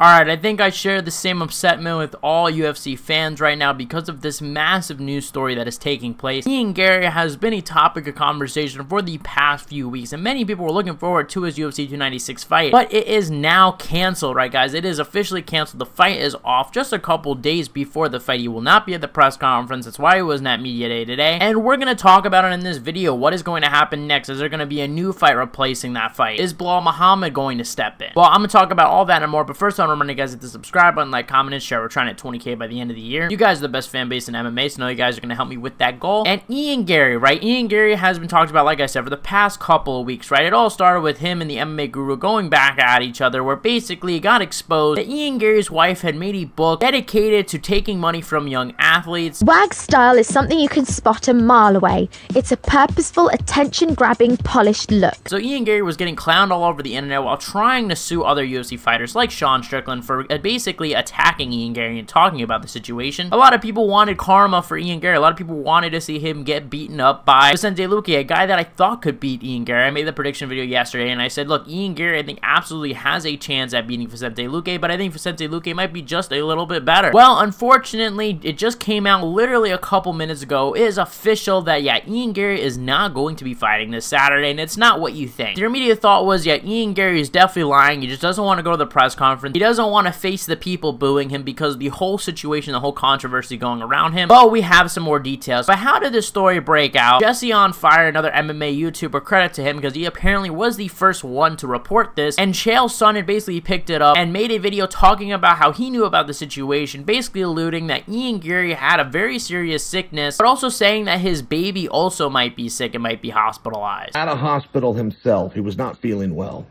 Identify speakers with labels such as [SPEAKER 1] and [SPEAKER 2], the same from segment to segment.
[SPEAKER 1] Alright, I think I share the same upsetment with all UFC fans right now because of this massive news story that is taking place. Ian Garry has been a topic of conversation for the past few weeks, and many people were looking forward to his UFC 296 fight, but it is now canceled, right guys? It is officially canceled. The fight is off just a couple days before the fight. He will not be at the press conference. That's why he wasn't at Media Day today, and we're going to talk about it in this video. What is going to happen next? Is there going to be a new fight replacing that fight? Is Belal Muhammad going to step in? Well, I'm going to talk about all that and more, but first on remember you guys hit the subscribe button, like, comment, and share. We're trying at 20k by the end of the year. You guys are the best fan base in MMA, so know you guys are going to help me with that goal. And Ian Garry, right? Ian Garry has been talked about, like I said, for the past couple of weeks, right? It all started with him and the MMA guru going back at each other, where basically it got exposed that Ian Garry's wife had made a book dedicated to taking money from young athletes.
[SPEAKER 2] Wag style is something you can spot a mile away. It's a purposeful, attention-grabbing, polished look.
[SPEAKER 1] So Ian Garry was getting clowned all over the internet while trying to sue other UFC fighters like Sean Strickland for uh, basically attacking Ian Garry and talking about the situation. A lot of people wanted karma for Ian Garry. A lot of people wanted to see him get beaten up by Vicente Luque, a guy that I thought could beat Ian Garry. I made the prediction video yesterday and I said, look, Ian Garry I think absolutely has a chance at beating Vicente Luque, but I think Vicente Luque might be just a little bit better. Well, unfortunately, it just came out literally a couple minutes ago. It is official that, yeah, Ian Garry is not going to be fighting this Saturday, and it's not what you think. Your immediate thought was, yeah, Ian Garry is definitely lying. He just doesn't want to go to the press conference. He doesn't want to face the people booing him because the whole situation, the whole controversy going around him. But we have some more details. But how did this story break out? Jesse on Fire, another MMA YouTuber, credit to him because he apparently was the first one to report this. And Chael Sonnen basically picked it up and made a video talking about how he knew about the situation, basically alluding that Ian Garry had a very serious sickness, but also saying that his baby also might be sick and might be hospitalized.
[SPEAKER 3] At a hospital himself, he was not feeling well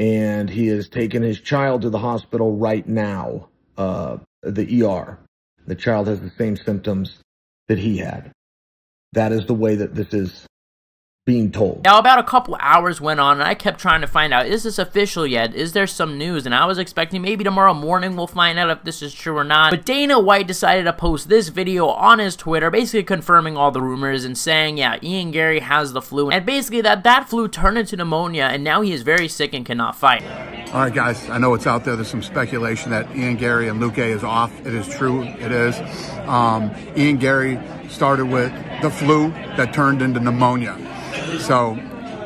[SPEAKER 3] and he has taken his child to the hospital right now, uh, the ER. The child has the same symptoms that he had. That is the way that this is being told.
[SPEAKER 1] Now, about a couple hours went on, and I kept trying to find out, is this official yet? Is there some news? And I was expecting maybe tomorrow morning we'll find out if this is true or not. But Dana White decided to post this video on his Twitter, basically confirming all the rumors and saying, yeah, Ian Garry has the flu. And basically that that flu turned into pneumonia, and now he is very sick and cannot fight.
[SPEAKER 4] All right, guys, I know it's out there. There's some speculation that Ian Garry and Luque is off. It is true. It is. Um, Ian Garry started with the flu that turned into pneumonia. So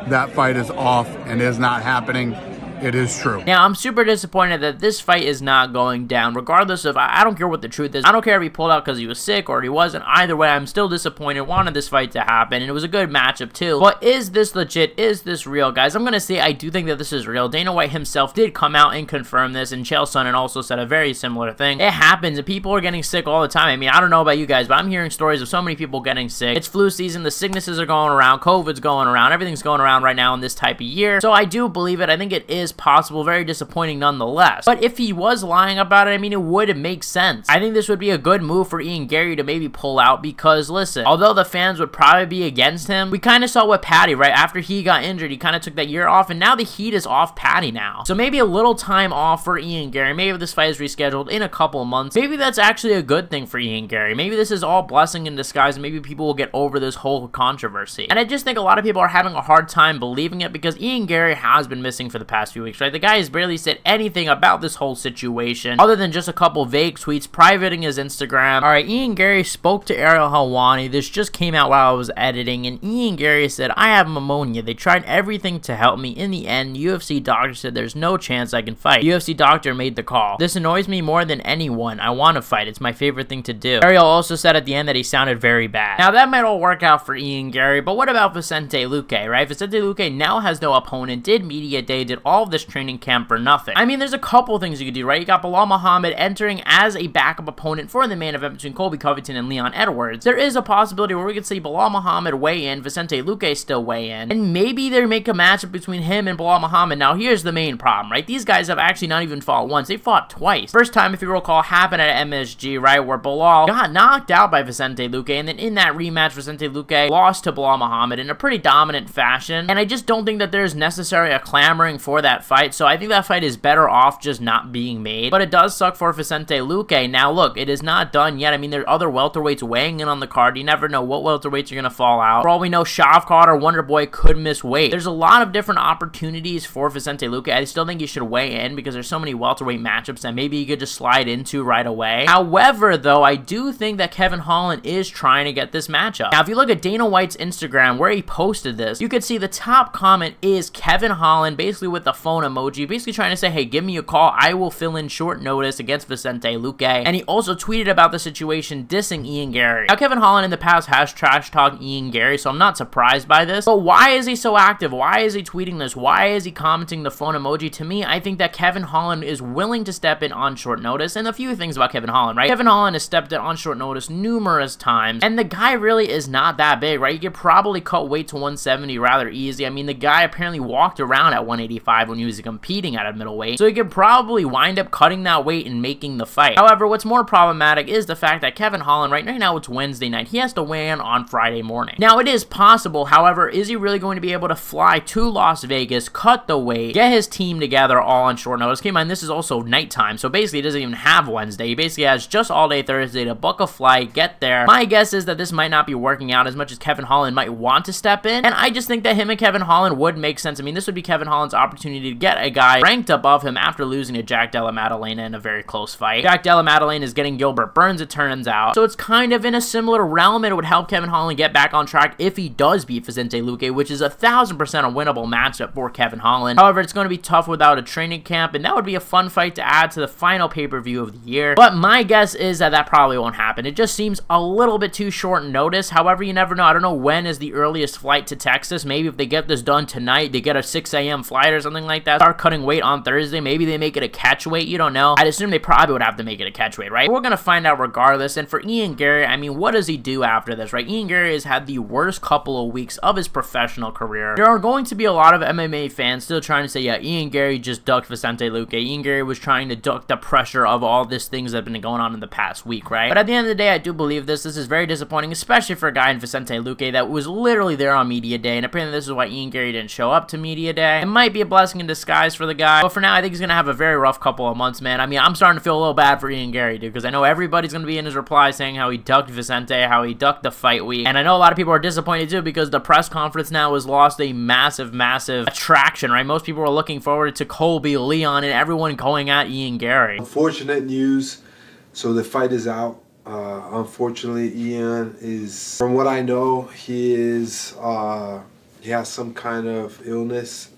[SPEAKER 4] that fight is off and is not happening. It is true.
[SPEAKER 1] Now, I'm super disappointed that this fight is not going down, regardless of, I don't care what the truth is. I don't care if he pulled out because he was sick or he wasn't. Either way, I'm still disappointed. Wanted this fight to happen, and it was a good matchup, too. But is this legit? Is this real, guys? I'm going to say I do think that this is real. Dana White himself did come out and confirm this, and Chael Sonnen also said a very similar thing. It happens, and people are getting sick all the time. I mean, I don't know about you guys, but I'm hearing stories of so many people getting sick. It's flu season. The sicknesses are going around. COVID's going around. Everything's going around right now in this type of year. So I do believe it. I think it is possible. Very disappointing nonetheless. But if he was lying about it, I mean, it would make sense. I think this would be a good move for Ian Garry to maybe pull out because, listen, although the fans would probably be against him, we kind of saw with Paddy, right? After he got injured, he kind of took that year off, and now the heat is off Paddy now. So maybe a little time off for Ian Garry. Maybe this fight is rescheduled in a couple months, maybe that's actually a good thing for Ian Garry. Maybe this is all blessing in disguise, maybe people will get over this whole controversy. And I just think a lot of people are having a hard time believing it because Ian Garry has been missing for the past few weeks, right? The guy has barely said anything about this whole situation other than just a couple vague tweets, privating his Instagram. Alright, Ian Garry spoke to Ariel Helwani. This just came out while I was editing, and Ian Garry said, I have pneumonia. They tried everything to help me. In the end, UFC doctor said there's no chance I can fight. UFC doctor made the call. This annoys me more than anyone. I want to fight. It's my favorite thing to do. Ariel also said at the end that he sounded very bad. Now, that might all work out for Ian Garry, but what about Vicente Luque, right? Vicente Luque now has no opponent, did media day, did all this training camp for nothing. I mean, there's a couple things you could do, right? You got Belal Muhammad entering as a backup opponent for the main event between Colby Covington and Leon Edwards. There is a possibility where we could see Belal Muhammad weigh in, Vicente Luque still weigh in, and maybe they make a matchup between him and Belal Muhammad. Now, here's the main problem, right? These guys have actually not even fought once. They fought twice. First time, if you recall, happened at MSG, right, where Belal got knocked out by Vicente Luque, and then in that rematch, Vicente Luque lost to Belal Muhammad in a pretty dominant fashion, and I just don't think that there's necessarily a clamoring for that that fight, so I think that fight is better off just not being made. But it does suck for Vicente Luque. Now, look, it is not done yet. I mean, there are other welterweights weighing in on the card. You never know what welterweights are going to fall out. For all we know, Shavkat or Wonder Boy could miss weight. There's a lot of different opportunities for Vicente Luque. I still think he should weigh in because there's so many welterweight matchups that maybe he could just slide into right away. However, though, I do think that Kevin Holland is trying to get this matchup. Now, if you look at Dana White's Instagram where he posted this, you could see the top comment is Kevin Holland basically with the phone emoji, basically trying to say, hey, give me a call. I will fill in short notice against Vicente Luque. And he also tweeted about the situation dissing Ian Garry. Now, Kevin Holland in the past has trash talked Ian Garry, so I'm not surprised by this. But why is he so active? Why is he tweeting this? Why is he commenting the phone emoji? To me, I think that Kevin Holland is willing to step in on short notice. And a few things about Kevin Holland, right? Kevin Holland has stepped in on short notice numerous times. And the guy really is not that big, right? You could probably cut weight to 170 rather easy. I mean, the guy apparently walked around at 185 when he was competing at a middleweight. So he could probably wind up cutting that weight and making the fight. However, what's more problematic is the fact that Kevin Holland, right, now it's Wednesday night, he has to weigh in on Friday morning. Now, it is possible, however, is he really going to be able to fly to Las Vegas, cut the weight, get his team together all on short notice? Keep in mind, this is also nighttime, so basically he doesn't even have Wednesday. He basically has just all day Thursday to book a flight, get there. My guess is that this might not be working out as much as Kevin Holland might want to step in, and I just think that him and Kevin Holland would make sense. I mean, this would be Kevin Holland's opportunity to get a guy ranked above him after losing to Jack Della Maddalena in a very close fight. Jack Della Maddalena is getting Gilbert Burns, it turns out. So it's kind of in a similar realm, and it would help Kevin Holland get back on track if he does beat Vicente Luque, which is a thousand percent a winnable matchup for Kevin Holland. However, it's going to be tough without a training camp, and that would be a fun fight to add to the final pay-per-view of the year. But my guess is that that probably won't happen. It just seems a little bit too short notice. However, you never know. I don't know when is the earliest flight to Texas. Maybe if they get this done tonight, they get a 6 a.m. flight or something like that. Start cutting weight on Thursday. Maybe they make it a catch weight. You don't know. I'd assume they probably would have to make it a catch weight, right? We're going to find out regardless. And for Ian Garry, I mean, what does he do after this, right? Ian Garry has had the worst couple of weeks of his professional career. There are going to be a lot of MMA fans still trying to say, yeah, Ian Garry just ducked Vicente Luque. Ian Garry was trying to duck the pressure of all these things that have been going on in the past week, right? But at the end of the day, I do believe this. This is very disappointing, especially for a guy in Vicente Luque that was literally there on media day. And apparently this is why Ian Garry didn't show up to media day. It might be a blessing in disguise for the guy. But for now, I think he's going to have a very rough couple of months, man. I mean, I'm starting to feel a little bad for Ian Garry, dude, because I know everybody's going to be in his reply saying how he ducked Vicente, how he ducked the fight week. And I know a lot of people are disappointed too because the press conference now has lost a massive, massive attraction, right? Most people are looking forward to Colby, Leon, and everyone going at Ian Garry.
[SPEAKER 5] Unfortunate news. So the fight is out. Uh, unfortunately, Ian is, from what I know, he is, uh, he has some kind of illness.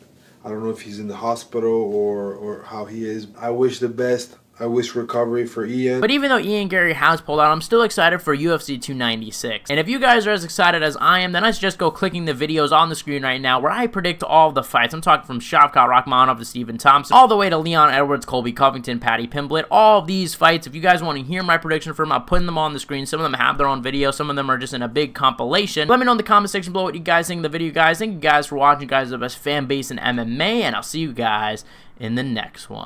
[SPEAKER 5] I don't know if he's in the hospital or, or how he is. I wish the best. I wish recovery for Ian.
[SPEAKER 1] But even though Ian Garry has pulled out, I'm still excited for UFC 296. And if you guys are as excited as I am, then I suggest go clicking the videos on the screen right now where I predict all the fights. I'm talking from Shavkat Rakhmonov to Stephen Thompson, all the way to Leon Edwards, Colby Covington, Paddy Pimblett. All these fights, if you guys want to hear my prediction for them, I'm putting them on the screen. Some of them have their own video. Some of them are just in a big compilation. Let me know in the comment section below what you guys think of the video, guys. Thank you guys for watching. You guys are the best fan base in MMA, and I'll see you guys in the next one.